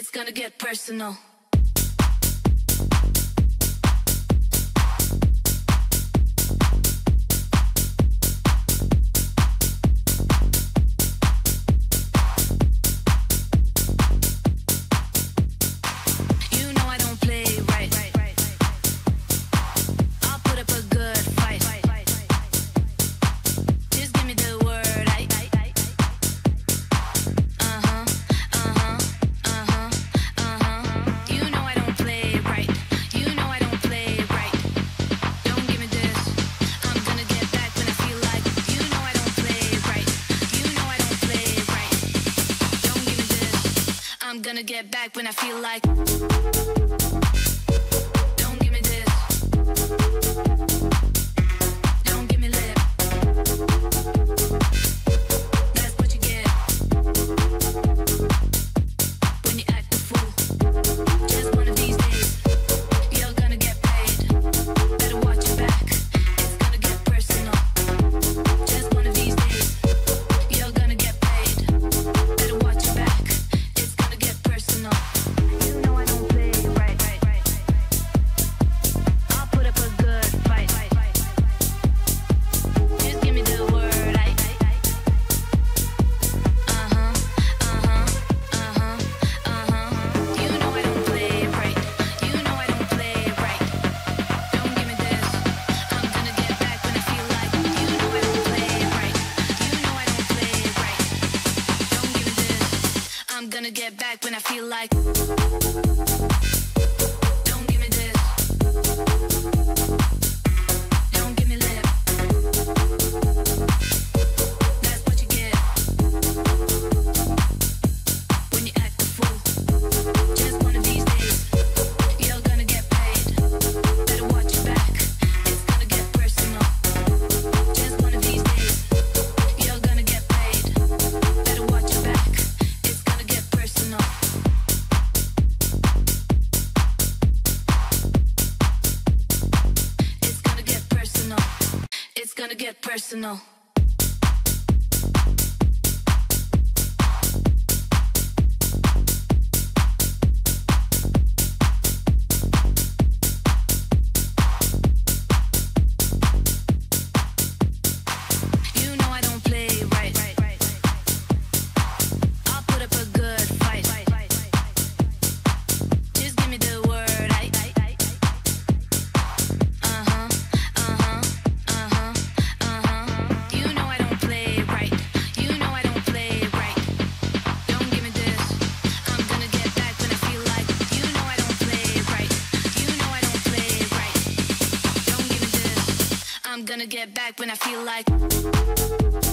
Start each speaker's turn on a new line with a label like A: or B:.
A: It's gonna get personal. gonna get back when I feel like gonna get back when I feel like gonna get personal. I'm gonna get back when I feel like